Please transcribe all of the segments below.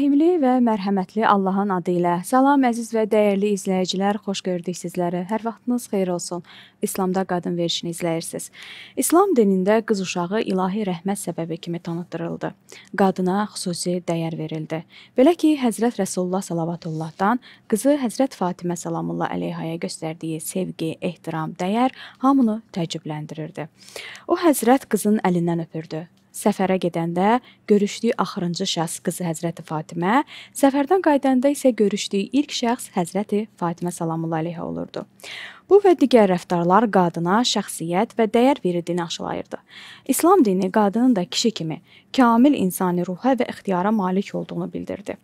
Rəhimli və mərhəmətli Allahın adı ilə. Salam əziz və dəyərli izləyicilər, xoş gördük sizləri. Hər vaxtınız xeyir olsun. İslamda qadın verişini izləyirsiniz. İslam dinində qız uşağı ilahi rəhmət səbəbi kimi tanıtdırıldı. Qadına xüsusi dəyər verildi. Belə ki, Həzrət Rəsulullah sallavatullahdan qızı Həzrət Fatimə salamullah əleyhaya göstərdiyi sevgi, ehtiram, dəyər hamını təəccübləndirirdi. O Həzrət qızın əlindən öpürdü səfərə gedəndə görüşdüyü axırıncı şəxs qızı Həzrəti Fatimə, səfərdən qayıdanda isə görüşdüyü ilk şəxs Həzrəti Fatimə sallallahu əleyhə olurdu. Bu və digər rəftarlar qadına şəxsiyyət və dəyər verdiyini aşılayırdı. İslam dini qadının da kişi kimi kamil insani ruha və ixtiyara malik olduğunu bildirdi.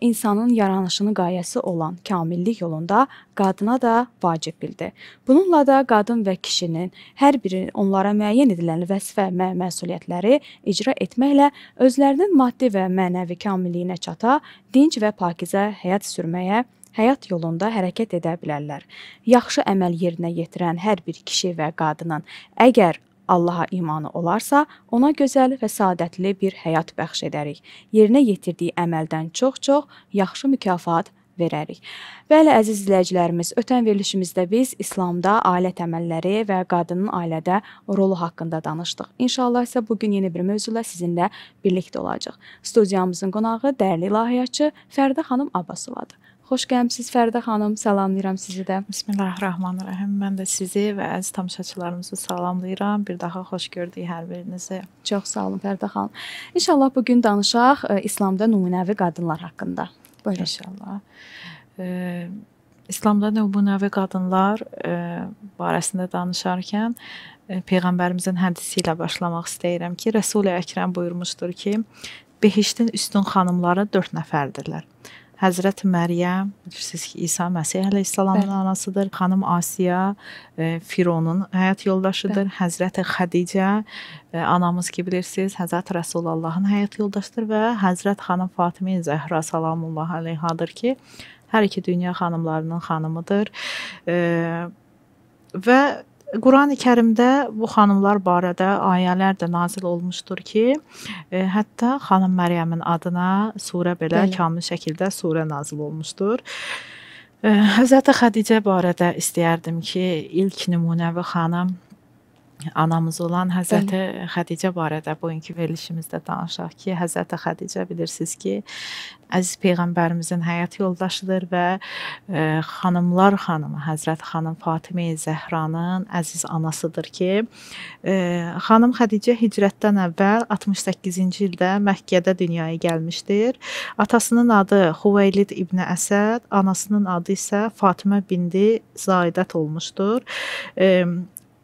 İnsanın yaranışının qayəsi olan kamillik yolunda qadına da vacib bildi. Bununla da qadın və kişinin hər biri onlara müəyyən edilən vəzifə və məsuliyyətləri icra etməklə özlərinin maddi və mənəvi kamilliyinə çata, dinc və pakizə həyat sürməyə həyat yolunda hərəkət edə bilərlər. Yaxşı əməl yerinə yetirən hər bir kişi və qadının əgər Allaha imanı olarsa, ona gözəl və saadətli bir həyat bəxş edərik. Yerinə yetirdiyi əməldən çox-çox yaxşı mükafat verərik. Bəli, əziz izləyicilərimiz, ötən verilişimizdə biz İslamda ailə təməlləri və qadının ailədə rolu haqqında danışdıq. İnşallah isə bu gün yeni bir mövzuyla sizinlə birlikdə olacağıq. Studiyamızın qonağı dəyərli ilahiyyatçı Fərdə xanım Abbasovadır. Xoş gəlmisiniz Fəridə xanım. Salamlayıram sizi də. Bismillahirrahmanirrahim. Mən də sizi və əziz tamaşaçılarımızı salamlayıram. Bir daha xoş gördük hər birinizi. Çox sağ olun Fəridə xanım. İnşallah bu gün danışaq ə, e, İslamda nümunəvi qadınlar haqqında. Buyurun. İnşallah. E, İslamda nümunəvi qadınlar e, barəsində danışarkən e, peyğəmbərimizin hədisi ilə başlamaq istəyirəm ki, Rəsul-i Əkrəm buyurmuşdur ki, behiştin üstün xanımları 4 nəfərdirlər. Həzrət Məryəm, bilirsiniz ki, İsa Məsih əleyhissalamın Bəli. anasıdır. Xanım Asiya e, Fironun həyat yoldaşıdır. Bəli. Həzrət Xədicə e, anamız ki, bilirsiniz, Həzrət Rəsulullahın həyat yoldaşıdır və Həzrət xanım Fatimə Zəhra salamullah əleyhadır ki, hər iki dünya xanımlarının xanımıdır. E, və Qurani Kərimdə bu xanımlar barədə ayələr də nazil olmuşdur ki, e, hətta xanım Məryəmin adına surə belə Bəli. kamil şəkildə surə nazil olmuşdur. E, Həzrət Xədicə barədə istəyərdim ki, ilk nümunəvi xanım anamız olan Həzrəti Bəli. Xədicə barədə bugünkü verilişimizdə danışaq ki, Həzrəti Xədicə bilirsiniz ki, əziz peyğəmbərimizin həyat yoldaşıdır və e, xanımlar xanımı Həzrət xanım Fatimə Zəhranın əziz anasıdır ki, e, xanım Xədicə hicrətdən əvvəl 68-ci ildə Məkkədə dünyaya gəlmişdir. Atasının adı Xuveylid ibn Əsəd, anasının adı isə Fatimə bindi Zaidət olmuşdur. E,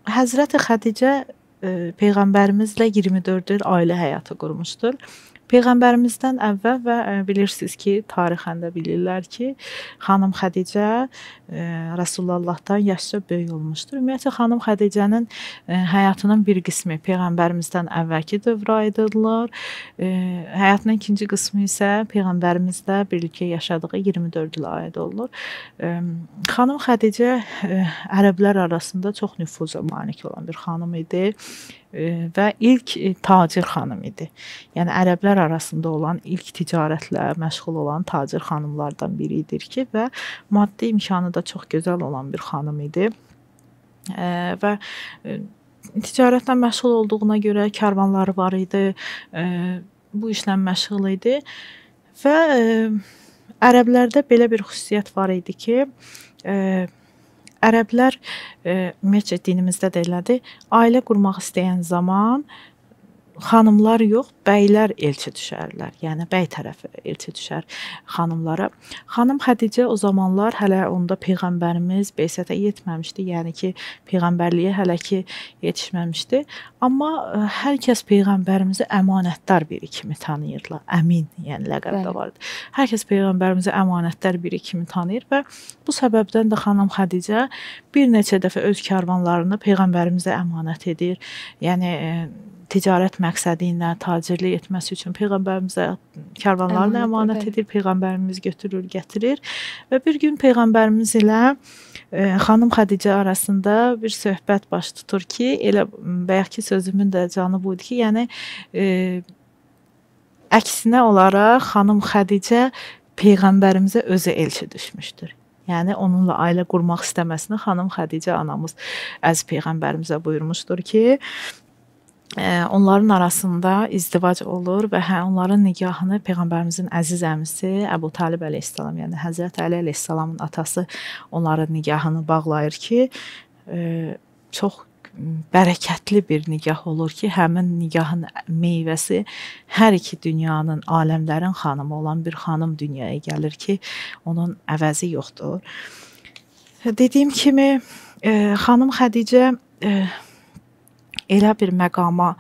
Həzrəti Xədicə e, peyğəmbərimizlə 24 il ailə həyatı qurmuşdur. Peyğəmbərimizdən əvvəl və e, bilirsiniz ki, tarixən də bilirlər ki, xanım Xədicə e, Rəsulullahdan yaşca böyük olmuşdur. Ümumiyyətlə xanım Xədicənin e, həyatının bir qismi peyğəmbərimizdən əvvəlki dövrə aid edilir. Həyatının ikinci qismi isə peyğəmbərimizlə birlikdə yaşadığı 24 ilə aid olunur. Xanım Xədicə ərəblər arasında çox nüfuza malik olan bir xanım idi və ilk e, tacir xanım idi. Yəni ərəblər arasında olan ilk ticarətlə məşğul olan tacir xanımlardan biri idir ki, və maddi imkanı da çox gözəl olan bir xanım idi. Və e, ticarətlə məşğul olduğuna görə karvanları var idi. Bu işlə məşğul idi və ərəblərdə belə bir xüsusiyyət var idi ki, ərəblər ümumiyyətcə dinimizdə də elədir. Ailə qurmaq istəyən zaman xanımlar yox, bəylər elçi düşərlər. Yəni bəy tərəfi elçi düşər xanımlara. Xanım Xədicə o zamanlar hələ onda peyğəmbərimiz Beysətə yetməmişdi. Yəni ki, peyğəmbərliyə hələ ki yetişməmişdi. Amma e, hər kəs peyğəmbərimizi əmanətdar biri kimi tanıyırlar. Əmin, yəni ləqəb də var. Hər kəs peyğəmbərimizi əmanətdar biri kimi tanıyır və bu səbəbdən də xanım Xədicə bir neçə dəfə öz karvanlarını peyğəmbərimizə əmanət edir. Yəni e, ticarət məqsədi ilə tacirlik etməsi üçün peyğəmbərimizə karvanlarını əmanət edir, peyğəmbərimiz götürür, gətirir və bir gün peyğəmbərimiz ilə e, xanım Xədicə arasında bir söhbət baş tutur ki, elə bayaqki sözümün də canı bu idi ki, yəni e, əksinə olaraq xanım Xədicə peyğəmbərimizə özü elçi düşmüşdür. Yəni onunla ailə qurmaq istəməsini xanım Xədicə anamız əziz peyğəmbərimizə buyurmuşdur ki, onların arasında izdivac olur və hə onların nikahını peyğəmbərimizin əziz əmisi Əbu Talib əleyhissalam, yəni Həzrət Əli əleyhissalamın atası onların nikahını bağlayır ki, çox bərəkətli bir nigah olur ki, həmin nigahın meyvəsi hər iki dünyanın, aləmlərin xanımı olan bir xanım dünyaya gəlir ki, onun əvəzi yoxdur. Dediyim kimi, e, xanım Xədicə e, elə bir məqama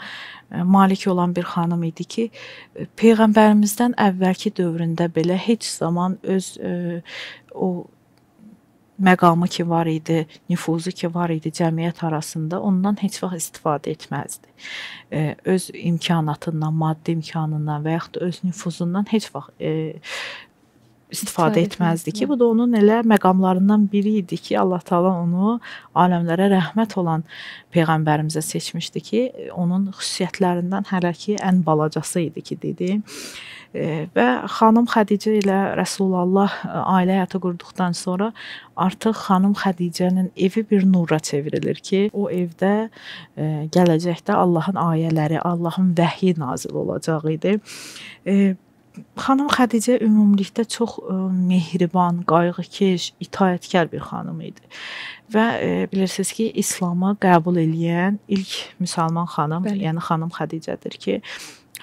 e, malik olan bir xanım idi ki, peyğəmbərimizdən əvvəlki dövründə belə heç zaman öz o məqamı ki var idi, nüfuzu ki var idi cəmiyyət arasında, ondan heç vaxt istifadə etməzdi. E, öz imkanatından, maddi imkanından və yaxud öz nüfuzundan heç vaxt e, istifadə etməzdi ki, bu da onun elə məqamlarından biri idi ki, Allah Taala onu aləmlərə rəhmət olan peyğəmbərimizə seçmişdi ki, onun xüsusiyyətlərindən hələ ki ən balacası idi ki, dedi. Və xanım Xədicə ilə Rəsulullah ailə həyatı qurduqdan sonra artıq xanım Xədicənin evi bir nura çevrilir ki, o evdə gələcəkdə Allahın ayələri, Allahın vəhyi nazil olacaq idi. Xanım Xədicə ümumilikdə çox mehriban, qayğıkeş, itaətkar bir xanım idi. Və e, bilirsiniz ki, İslamı qəbul edən ilk müsəlman xanım, Bəli. yəni xanım Xədicədir ki,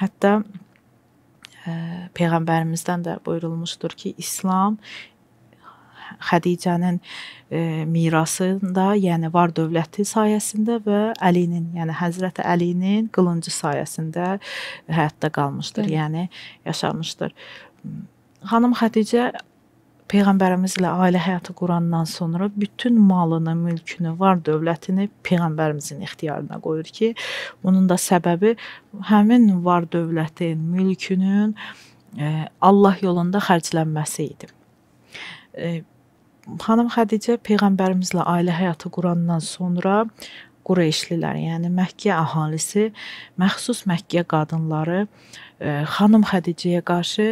hətta peyğəmbərimizdən də buyurulmuşdur ki, İslam Xədicənin e, mirasında, yəni var dövləti sayəsində və Əlinin, yəni Həzrət Əlinin qılıncı sayəsində həyatda qalmışdır, Bəli. yəni yaşamışdır. Xanım Xədicə Peyğəmbərimizlə ailə həyatı qurandan sonra bütün malını, mülkünü, var dövlətini peyğəmbərimizin ixtiyarına qoyur ki, bunun da səbəbi həmin var dövlətin, mülkünün e, Allah yolunda xərclənməsi idi. E, xanım Xədicə peyğəmbərimizlə ailə həyatı qurandan sonra Qureyşlilər, yəni Məkkə əhalisi, məxsus Məkkə qadınları xanım Xədicəyə qarşı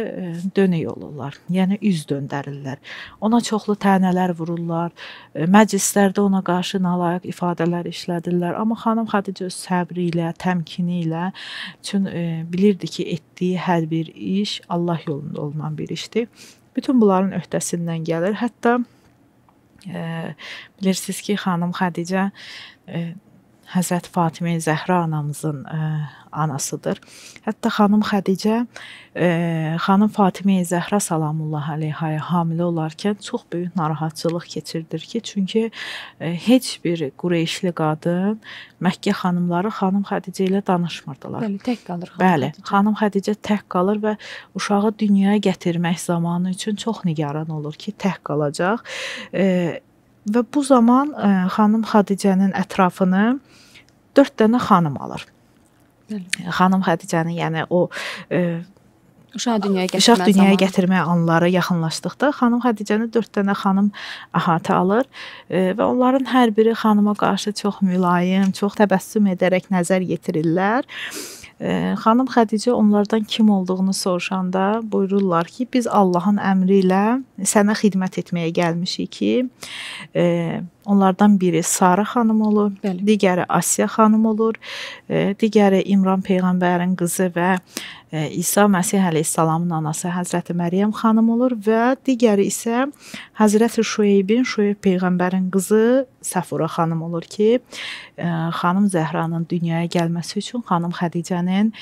dönük olurlar. Yəni üz döndərirlər. Ona çoxlu tənələr vururlar. Məclislərdə ona qarşı nalayiq ifadələr işlədirlər. Amma xanım Xədicə öz səbri ilə, təmkini ilə çün bilirdi ki, etdiyi hər bir iş Allah yolunda olunan bir işdir. Bütün bunların öhdəsindən gəlir. Hətta e, bilirsiniz ki, xanım Xədicə Həzrət Fatimə Zəhra anamızın ə, e, anasıdır. Hətta xanım Xədicə ə, e, xanım Fatimə Zəhra sallamullah əleyhaya hamilə olarkən çox böyük narahatçılıq keçirdir ki, çünki ə, e, heç bir Qureyşli qadın Məkkə xanımları xanım Xədicə ilə danışmırdılar. Bəli, tək qalır xanım Bəli, Xədicə. xanım Xədicə tək qalır və uşağı dünyaya gətirmək zamanı üçün çox nigaran olur ki, tək qalacaq. Ə, və bu zaman ə, xanım Xədicənin ətrafını 4 dənə xanım alır. Bəli. Xanım Xədicənin, yəni o e, uşaq dünyaya gətirmə uşaq dünyaya gətirmə anları yaxınlaşdıqda xanım Xədicəni 4 dənə xanım əhatə alır e, və onların hər biri xanıma qarşı çox mülayim, çox təbəssüm edərək nəzər yetirirlər. Xanım Xədicə onlardan kim olduğunu soruşanda buyururlar ki, biz Allahın əmri ilə sənə xidmət etməyə gəlmişik ki, e, onlardan biri Sara xanım olur, Bəli. digəri Asiya xanım olur, e, digəri İmran peyğəmbərin qızı və İsa Məsih əleyhissalamın anası Həzrəti Məryəm xanım olur və digəri isə Həzrəti Şueybin, Şueyb peyğəmbərin qızı Səfura xanım olur ki, xanım Zəhranın dünyaya gəlməsi üçün xanım Xədicənin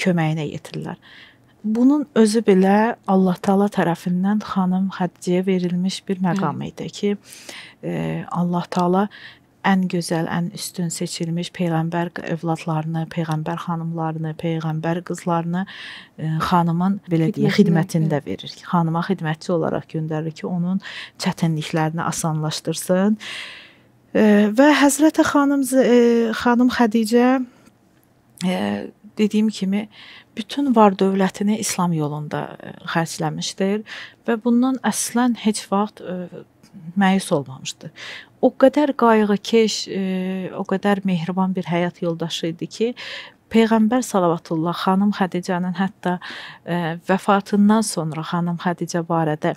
köməyinə yetirirlər. Bunun özü belə Allah Taala tərəfindən xanım Xədicəyə verilmiş bir məqam idi ki, Allah Taala ən gözəl, ən üstün seçilmiş peyğəmbər övladlarını, peyğəmbər xanımlarını, peyğəmbər qızlarını e, xanımın belə deyə xidmətində verir. Xanıma xidmətçi olaraq göndərir ki, onun çətinliklərini asanlaşdırsın. E, və Həzrət xanım e, xanım Xədicə ə, dediyim kimi bütün var dövlətini İslam yolunda xərcləmişdir və bundan əslən heç vaxt ə, məyus olmamışdı. O qədər qayğıkeş, e, o qədər mehriban bir həyat yoldaşı idi ki, Peyğəmbər sallallahu xanım Xədicənin hətta ə, vəfatından sonra xanım Xədicə barədə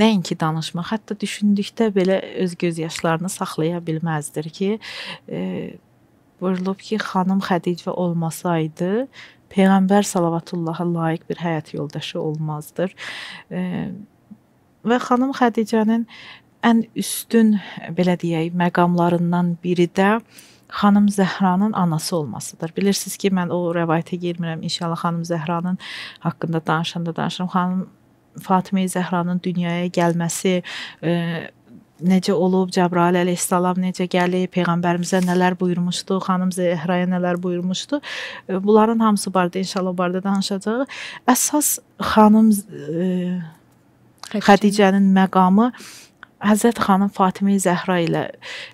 nəinki danışmaq, hətta düşündükdə belə öz göz yaşlarını saxlaya bilməzdir ki, ə, buyurulub ki, xanım Xədicə olmasaydı, Peyğəmbər sallallahu layiq bir həyat yoldaşı olmazdır. Ə, və xanım Xədicənin ən üstün belə deyək, məqamlarından biri də xanım Zəhranın anası olmasıdır. Bilirsiniz ki, mən o rəvayətə girmirəm. İnşallah xanım Zəhranın haqqında danışanda danışıram. Xanım Fatimə Zəhranın dünyaya gəlməsi, e, necə olub, Cəbrail əleyhissalam necə gəlib, peyğəmbərimizə nələr buyurmuşdu, xanım Zəhraya nələr buyurmuşdu. E, bunların hamısı barədə inşallah barədə danışacağıq. Əsas xanım e, Xədicənin məqamı Həzrət xanım Fatimə Zəhra ilə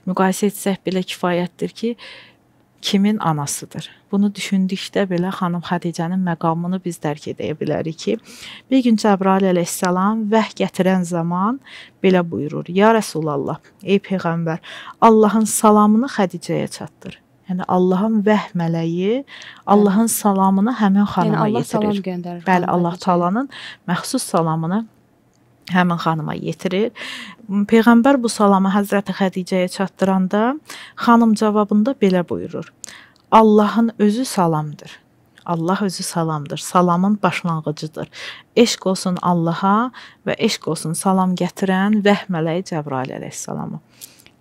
müqayisə etsək belə kifayətdir ki, kimin anasıdır. Bunu düşündükdə belə xanım Xədicənin məqamını biz dərk edə bilərik ki, bir gün Cəbrail əleyhissalam vəh gətirən zaman belə buyurur: "Ya Rəsulallah, ey peyğəmbər, Allahın salamını Xədicəyə çatdır." Yəni Allahın vəh mələyi Allahın salamını həmin xanıma yəni, Allah yetirir. Salam. Bəli, Allah Taala'nın məxsus salamını həmin xanıma yetirir. Peyğəmbər bu salamı Həzrəti Xədicəyə çatdıranda xanım cavabında belə buyurur: Allahın özü salamdır. Allah özü salamdır. Salamın başlanğıcıdır. Eşq olsun Allaha və eşq olsun salam gətirən vəh mələyi Cəbrail əleyhissalama.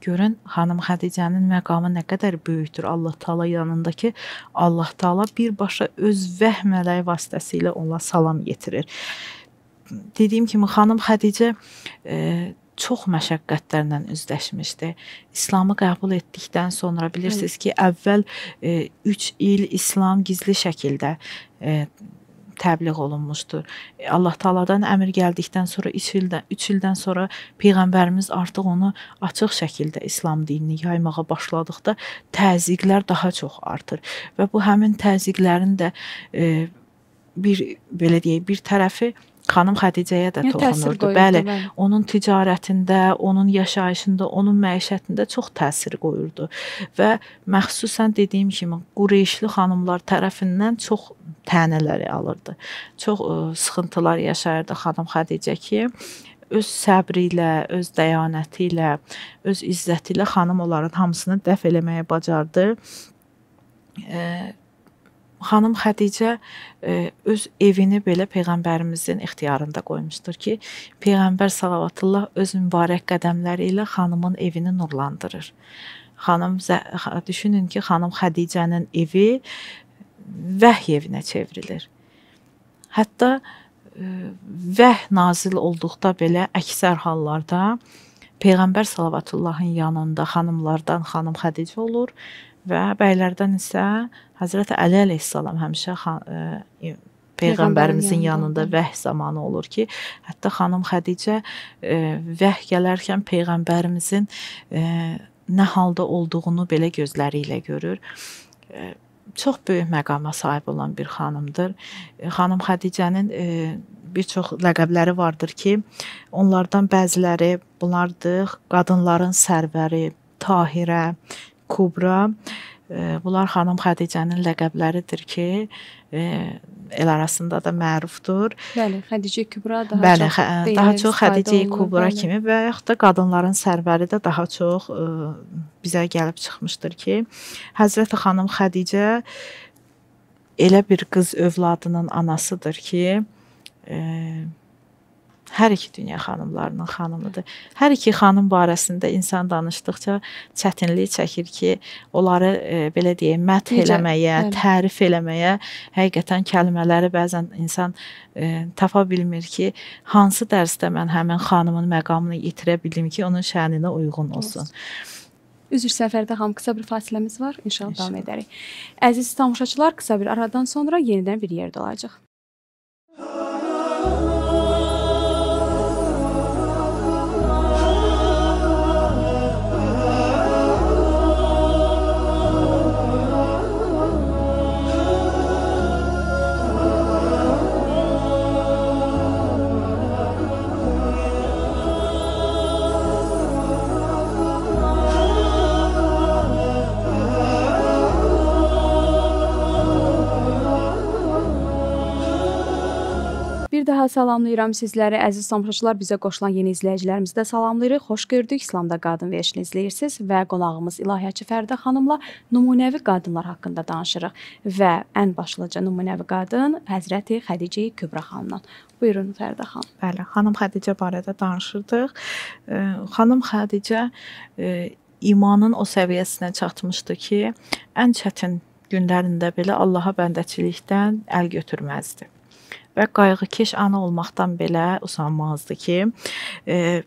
Görün xanım Xədicənin məqamı nə qədər böyükdür Allah Taala yanındakı Allah Taala birbaşa öz vəh mələyi vasitəsilə ona salam yetirir dediyim kimi xanım Xədicə e, çox məşəqqətlərlə üzləşmişdi. İslamı qəbul etdikdən sonra bilirsiniz ki, əvvəl 3 e, il İslam gizli şəkildə e, təbliğ olunmuşdur. Allah Taala'dan əmr gəldikdən sonra 3 ildən 3 ildən sonra peyğəmbərimiz artıq onu açıq şəkildə İslam dinini yaymağa başladıqda təzyiqlər daha çox artır və bu həmin təzyiqlərin də e, bir belə deyək, bir tərəfi xanım Xədicəyə də toxunurdu. Bəli, bəli, onun ticarətində, onun yaşayışında, onun məişətində çox təsir qoyurdu və məxsusən dediyim kimi Qureyşli xanımlar tərəfindən çox tənələri alırdı. Çox ə, sıxıntılar yaşayırdı xanım Xədicə ki, öz səbri ilə, öz dəyanəti ilə, öz izzəti ilə xanım onların hamısını dəf eləməyə bacardı. E, xanım Xədicə e, öz evini belə peyğəmbərimizin ixtiyarında qoymuşdur ki, peyğəmbər sallallahu öz mübarək qədəmləri ilə xanımın evini nurlandırır. Xanım düşünün ki, xanım Xədicənin evi vəhy evinə çevrilir. Hətta vəh nazil olduqda belə əksər hallarda Peyğəmbər sallallahu yanında xanımlardan xanım Xədicə olur və bəylərdən isə Həzrət Əli əleyhissalam həmişə xan, ə, e, peyğəmbərimizin yanında vəh zamanı olur ki, hətta xanım Xədicə ə, e, vəh gələrkən peyğəmbərimizin ə, e, nə halda olduğunu belə gözləri ilə görür. Ə, çox böyük məqama sahib olan bir xanımdır. Xanım Xədicənin e, bir çox ləqəbləri vardır ki, onlardan bəziləri bunlardır: qadınların sərvəri, Tahirə, Kubra. Bunlar xanım Xədicənin ləqəbləridir ki, el arasında da mərufdur. Bəli, Xədicə Kübra daha Bəli, çox Bəli, daha çox Xədicə Kubra bəli. kimi və yaxud da qadınların sərvəri də daha çox ə, bizə gəlib çıxmışdır ki, Həzrət xanım Xədicə elə bir qız övladının anasıdır ki, ə, Hər iki dünya xanımlarının xanımıdır. Hər iki xanım barəsində insan danışdıqca çətinlik çəkir ki, onları e, belə deyək, məth eləməyə, Necə? tərif eləməyə həqiqətən kəlmələri bəzən insan e, tapa bilmir ki, hansı dərsdə mən həmin xanımın məqamını yitirə bildim ki, onun şəninə uyğun olsun. Üzr səfərdə ham qısa bir fasiləmiz var. İnşallah, İnşallah. davam edərik. Əziz tamaşaçılar, qısa bir aradan sonra yenidən bir yerdə olacaq. Salamlayıram sizləri. Əziz tamaşaçılar, bizə qoşulan yeni izləyicilərimizi də salamlayırıq. Xoş gördük. İslamda qadın verişini izləyirsiniz və qonağımız İlahiyyatçı Fərdə xanımla nümunəvi qadınlar haqqında danışırıq və ən başlıca nümunəvi qadın Həzrəti Xədicə Kübra xanımdan. Buyurun Fərdə xanım. Bəli, xanım Xədicə barədə danışırdıq. Xanım Xədicə imanın o səviyyəsinə çatmışdı ki, ən çətin günlərində belə Allaha bəndəçilikdən əl götürməzdi və qayğıkeş ana olmaqdan belə usanmazdı ki, e,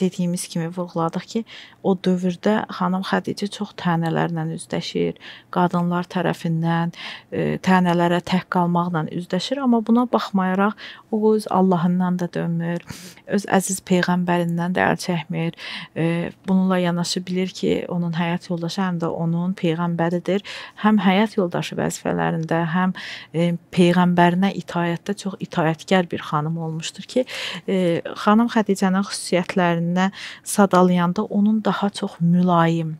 dediyimiz kimi vurğuladıq ki, o dövrdə xanım Xədicə çox tənələrlə üzləşir, qadınlar tərəfindən e, tənələrə tək qalmaqla üzləşir, amma buna baxmayaraq o öz Allahından da dönmür, öz əziz peyğəmbərindən də əl çəkmir. E, bununla yanaşı bilir ki, onun həyat yoldaşı həm də onun peyğəmbəridir. Həm həyat yoldaşı vəzifələrində, həm e, peyğəmbərinə itaətdə çox itaətkar bir xanım olmuşdur ki, e, xanım Xədicənin xüsusiyyətlərinə sadalayanda onun daha çox mülayim,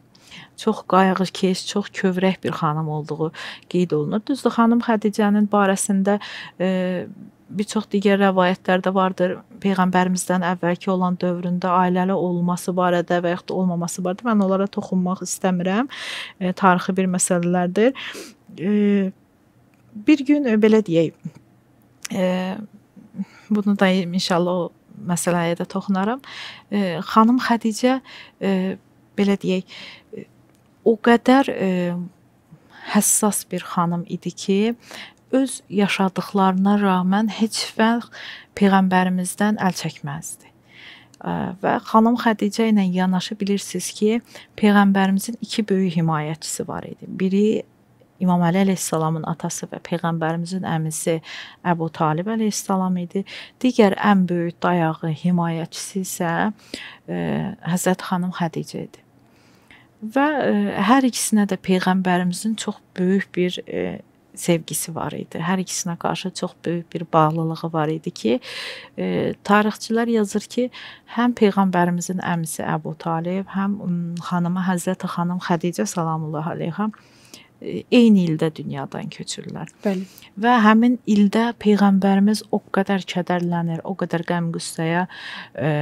çox qayğıkeş, çox kövrək bir xanım olduğu qeyd olunur. Düzdür, xanım Xədicənin barəsində e, bir çox digər rəvayətlər də vardır. Peyğəmbərimizdən əvvəlki olan dövründə ailəli olması barədə və yaxud da olmaması barədə mən onlara toxunmaq istəmirəm. E, tarixi bir məsələlərdir. E, bir gün e, belə deyək, e, bunu da inşallah məsələyə də toxunaram. E, xanım Xədicə e, belə deyək, e, o qədər e, həssas bir xanım idi ki, öz yaşadıklarına rağmen heç vaxt peyğəmbərimizdən əl çəkməzdi. Və xanım Xədicə ilə yanaşı bilirsiniz ki, peyğəmbərimizin iki böyük himayəçisi var idi. Biri İmam Əli əleyhissalamın atası və peyğəmbərimizin əmisi Əbu Talib əleyhissalam idi. Digər ən böyük dayağı, himayəçisi isə e, Həzrət xanım Xədicə idi. Və e, hər ikisinə də peyğəmbərimizin çox böyük bir e, sevgisi var idi. Hər ikisinə qarşı çox böyük bir bağlılığı var idi ki, e, tarixçilər yazır ki, həm peyğəmbərimizin əmisi Əbu Talib, həm xanımı Həzrət xanım Xədicə sallallahu əleyhə eyni ildə dünyadan köçürlər. Bəli. Və həmin ildə peyğəmbərimiz o qədər kədərlənir, o qədər qəm-qüssəyə e,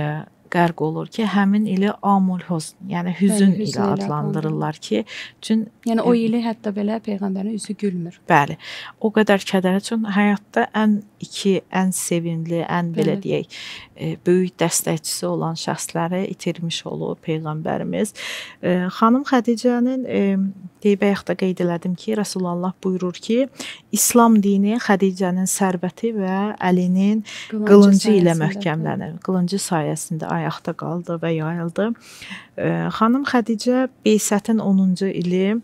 qərq olur ki, həmin ili Amul Huzn, yəni hüzün bəli, ilə adlandırırlar ki, çün yəni o ili hətta belə peyğəmbərin üzü gülmür. Bəli. O qədər kədər üçün həyatda ən iki ən sevimli, ən belə bəli. deyək, e, böyük dəstəkçisi olan şəxsləri itirmiş olub peyğəmbərimiz. E, xanım Xədicənin deyib ayaqda qeyd elədim ki, Rasulullah buyurur ki, İslam dini Xədicənin sərvəti və Əlinin qılıncı, qılıncı ilə möhkəmlənir. Qılıncı sayəsində ayaqda qaldı və yayıldı. Xanım Xədicə Beysətin 10-cu ili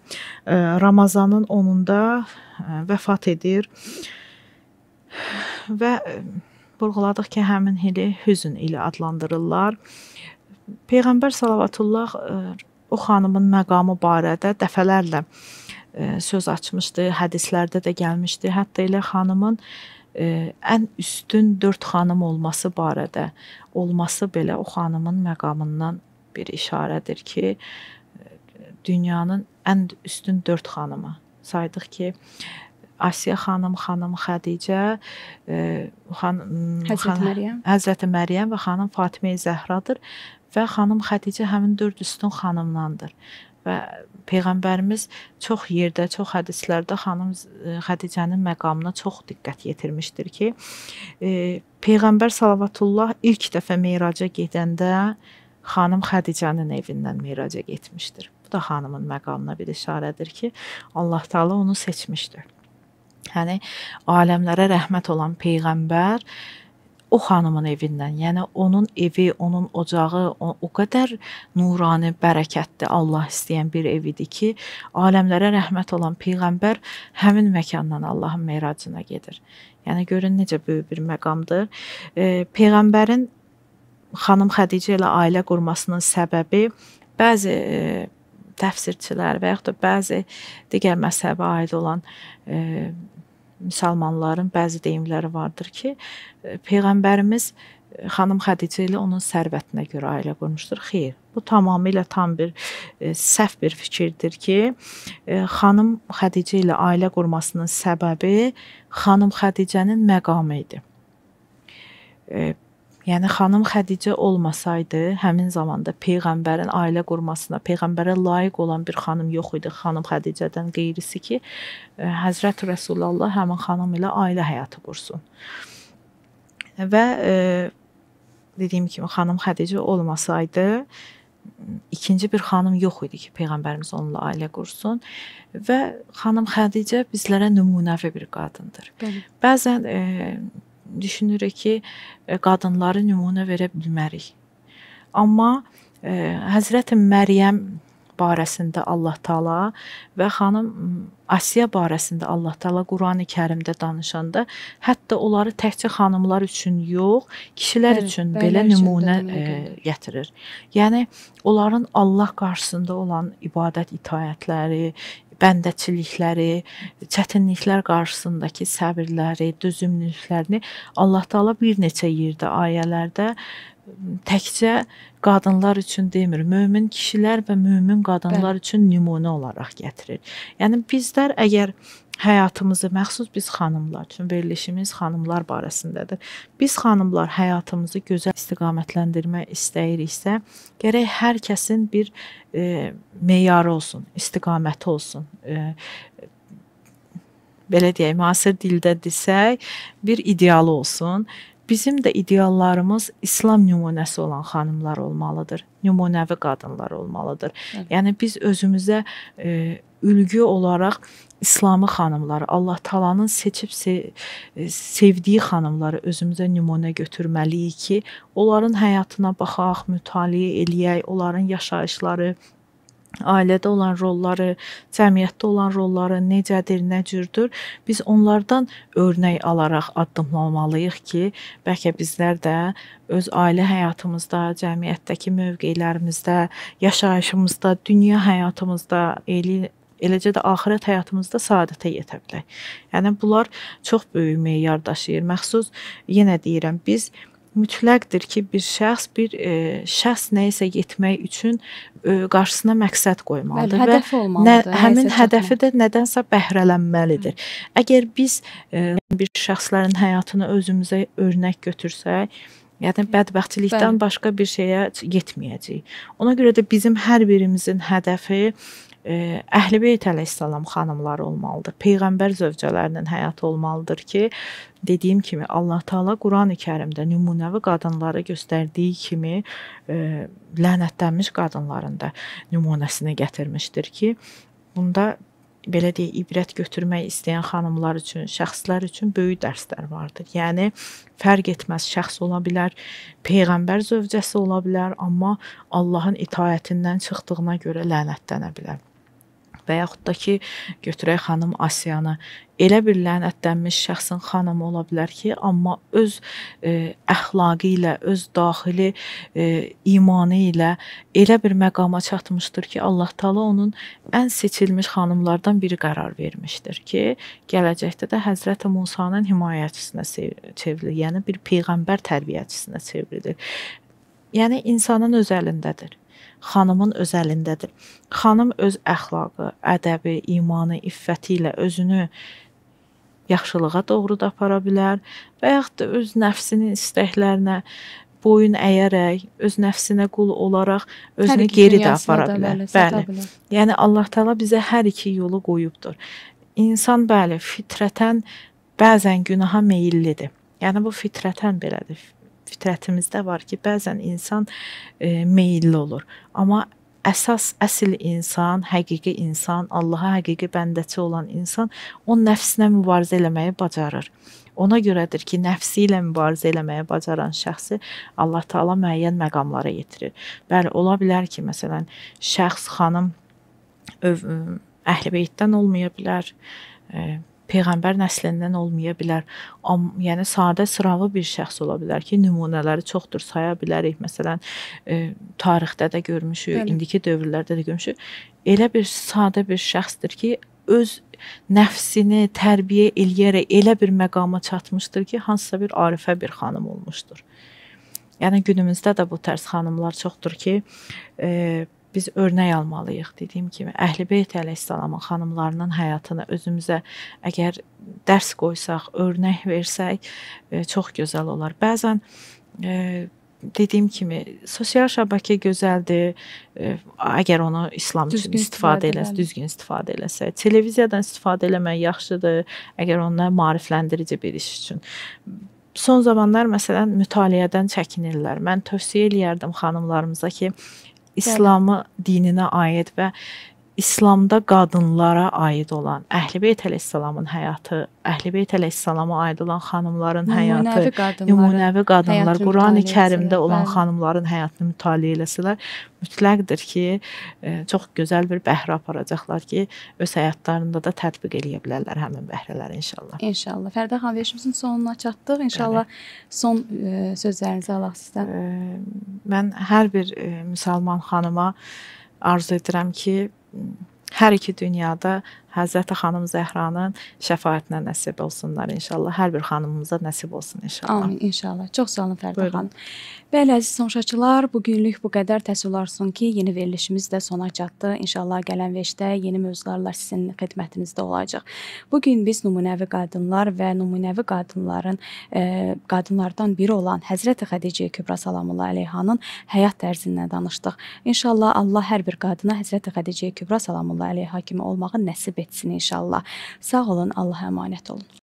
Ramazanın 10-unda vəfat edir. Və vurğuladıq ki, həmin ili hüzn ili adlandırırlar. Peyğəmbər sallallahu o xanımın məqamı barədə dəfələrlə söz açmışdı, hədislərdə də gəlmişdi. Hətta elə xanımın ən üstün 4 xanım olması barədə olması belə o xanımın məqamından bir işarədir ki, dünyanın ən üstün 4 xanımı. Saydıq ki, Asiya xanım, xanım Xədicə, xan Həzrət Məryəm, Həzrət Məryəm və xanım Fatimə Zəhradır və xanım Xədicə həmin 4 üstün xanımdandır və peyğəmbərimiz çox yerdə, çox hədislərdə xanım e, Xədicənin məqamına çox diqqət yetirmişdir ki, e, peyğəmbər sallallahu ilk dəfə meyraca gedəndə xanım Xədicənin evindən meyraca getmişdir. Bu da xanımın məqamına bir işarədir ki, Allah Taala onu seçmişdir. Yəni aləmlərə rəhmət olan peyğəmbər o xanımın evindən. Yəni onun evi, onun ocağı o, o qədər nurani, bərəkətli, Allah istəyən bir ev idi ki, aləmlərə rəhmət olan peyğəmbər həmin məkandan Allahın meracına gedir. Yəni görün necə böyük bir məqamdır. E, peyğəmbərin xanım Xədicə ilə ailə qurmasının səbəbi bəzi e, təfsirçilər və yaxud da bəzi digər məzhəbə aid olan e, müsəlmanların bəzi deyimləri vardır ki, e, peyğəmbərimiz e, xanım Xədicə ilə onun sərvətinə görə ailə qurmuşdur. Xeyr, bu tamamilə tam bir e, səhv bir fikirdir ki, e, xanım Xədicə ilə ailə qurmasının səbəbi xanım Xədicənin məqamı idi. e, Yəni xanım Xədicə olmasaydı, həmin zamanda peyğəmbərin ailə qurmasına, peyğəmbərə layiq olan bir xanım yox idi. Xanım Xədicədən qeyrisi ki, e, Həzrət Rəsulullah həmin xanım ilə ailə həyatı qursun. Və e, dediyim kimi xanım Xədicə olmasaydı, ikinci bir xanım yox idi ki, peyğəmbərimiz onunla ailə qursun və xanım Xədicə bizlərə nümunəvi bir qadındır. Bəli. Bəzən e, düşünürük ki, e, qadınları nümunə verə bilmərik. Amma e, Həzrət Məryəm barəsində Allah Taala və xanım Asiya barəsində Allah Taala Qurani-Kərimdə danışanda hətta onları təkcə xanımlar üçün yox, kişilər evet, üçün belə nümunə e, gətirir. Yəni onların Allah qarşısında olan ibadət itaətləri, bəndəçilikləri, çətinliklər qarşısındakı səbirləri, dözümlülüklərini Allah Taala bir neçə yerdə ayələrdə təkcə qadınlar üçün demir, mömin kişilər və mömin qadınlar Bəli. üçün nümunə olaraq gətirir. Yəni bizlər əgər həyatımızı məxsus biz xanımlar üçün verilişimiz xanımlar barəsindədir. Biz xanımlar həyatımızı gözəl istiqamətləndirmək istəyiriksə, gərək hər kəsin bir e, meyarı olsun, istiqaməti olsun. E, belə deyək, müasir dildə desək, bir idealı olsun. Bizim də ideallarımız İslam nümunəsi olan xanımlar olmalıdır. Nümunəvi qadınlar olmalıdır. Evet. Yəni biz özümüzə e, ülgü olaraq İslamı xanımları, Allah Taala'nın seçib sev sevdiyi xanımları özümüzə nümunə götürməliyik ki, onların həyatına baxaq, mütaliə eləyək, onların yaşayışları, ailədə olan rolları, cəmiyyətdə olan rolları necədir, nə cürdür? Biz onlardan örnək alaraq addımlamalıyıq ki, bəlkə bizlər də öz ailə həyatımızda, cəmiyyətdəki mövqelərimizdə, yaşayışımızda, dünya həyatımızda, eli eləcə də axirət həyatımızda saadətə yetə bilək. Yəni bunlar çox böyük meyar daşıyır. Məxsus yenə deyirəm, biz mütləqdir ki, bir şəxs bir e, şəxs nə isə etmək üçün e, qarşısına məqsəd qoymalıdır Bəli, hədəf olmalıdır. Nə, həmin hədəfi də nədənsə bəhrələnməlidir. Hı. Əgər biz e, bir şəxslərin həyatını özümüzə örnək götürsək, Yəni bədbəxtlikdən Bəli. başqa bir şeyə yetməyəcəyik. Ona görə də bizim hər birimizin hədəfi Əhlibeyt əleyhissalam xanımları olmalıdır. Peyğəmbər zövcələrinin həyatı olmalıdır ki, dediyim kimi Allah Taala Qurani-Kərimdə nümunəvi qadınları göstərdiyi kimi e, lənətlənmiş qadınların da nümunəsini gətirmişdir ki, bunda belə deyək, ibrət götürmək istəyən xanımlar üçün, şəxslər üçün böyük dərslər vardır. Yəni fərq etməz şəxs ola bilər, peyğəmbər zövcəsi ola bilər, amma Allahın itaətindən çıxdığına görə lənətlənə bilər və yaxud da ki, götürək xanım Asiyanı elə bir lənətlənmiş şəxsin xanımı ola bilər ki, amma öz e, əxlaqı ilə, öz daxili e, imanı ilə elə bir məqama çatmışdır ki, Allah Taala onun ən seçilmiş xanımlardan biri qərar vermişdir ki, gələcəkdə də Həzrət Musanın himayəçisinə çevrilir, yəni bir peyğəmbər tərbiyəçisinə çevrilir. Yəni insanın öz əlindədir xanımın öz əlindədir. Xanım öz əxlaqı, ədəbi, imanı, iffəti ilə özünü yaxşılığa doğru da apara bilər və yaxud da öz nəfsinin istəklərinə boyun əyərək, öz nəfsinə qul olaraq özünü geri də apara bilər. Bəli. Bilər. Yəni Allah Taala bizə hər iki yolu qoyubdur. İnsan bəli, fitrətən bəzən günaha meyllidir. Yəni bu fitrətən belədir fitrətimizdə var ki, bəzən insan e, meylli olur. Amma əsas əsl insan, həqiqi insan, Allaha həqiqi bəndəçi olan insan o nəfsinə mübarizə eləməyi bacarır. Ona görədir ki, nəfsi ilə mübarizə eləməyə bacaran şəxsi Allah Taala müəyyən məqamlara yetirir. Bəli, ola bilər ki, məsələn, şəxs xanım əhlibeytdən olmaya bilər, e, peyğəmbər nəslindən olmaya bilər. Am, yəni sadə sıravi bir şəxs ola bilər ki, nümunələri çoxdur, saya bilərik. Məsələn, e, tarixdə də görmüşük, Bəli. indiki dövrlərdə də görmüşük. Elə bir sadə bir şəxsdir ki, öz nəfsini tərbiyə eləyərək elə bir məqama çatmışdır ki, hansısa bir arifə bir xanım olmuşdur. Yəni günümüzdə də bu tərz xanımlar çoxdur ki, e, biz örnək almalıyıq. Dediyim kimi Əhlibeyt əleyhissalamın xanımlarının həyatını özümüzə əgər dərs qoysaq, örnək versək, e, çox gözəl olar. Bəzən e, dediyim kimi sosial şəbəkə gözəldir. E, əgər onu İslam Düzgün üçün istifadə eləsə, düzgün istifadə eləsə, televiziyadan istifadə eləmək yaxşıdır. Əgər onlar maarifləndirici bir iş üçün. Son zamanlar məsələn mütaliədən çəkinirlər. Mən tövsiyə eləyərdim xanımlarımıza ki, İslamı dininə aid və İslamda qadınlara aid olan Əhlibeyt əleyhissalamın həyatı, Əhlibeyt əleyhissalama aid olan xanımların həyatı, Nümunəvi qadınların nümunəvi qadınlar, həyatını Qurani mütaliə Kərimdə etsələr, olan bəli. xanımların həyatını mütaliə eləsələr, mütləqdir ki, e, çox gözəl bir bəhrə aparacaqlar ki, öz həyatlarında da tətbiq eləyə bilərlər həmin bəhrələri inşallah. İnşallah. Fərdə xanım verilişimizin sonuna çatdıq. İnşallah son e, sözlərinizi alaq sizdən. E, Mən hər bir e, müsəlman xanıma arzu edirəm ki, hər iki dünyada Həzrəti xanım Zəhranın şəfaətinə nəsib olsunlar inşallah. Hər bir xanımımıza nəsib olsun inşallah. Amin inşallah. Çox sağ olun Fərdə xanım. Bəli əziz tamaşaçılar, bu günlük bu qədər təəssüf olsun ki, yeni verilişimiz də sona çatdı. İnşallah gələn veşdə yeni mövzularla sizin xidmətinizdə olacaq. Bu gün biz nümunəvi qadınlar və nümunəvi qadınların e, qadınlardan biri olan Həzrəti Xədicə Kübra sallallahu əleyhanın həyat tərzindən danışdıq. İnşallah Allah hər bir qadına Həzrəti Xədicə Kübra sallallahu əleyha kimi olmağı nəsib etsin inşallah. Sağ olun, Allaha əmanət olun.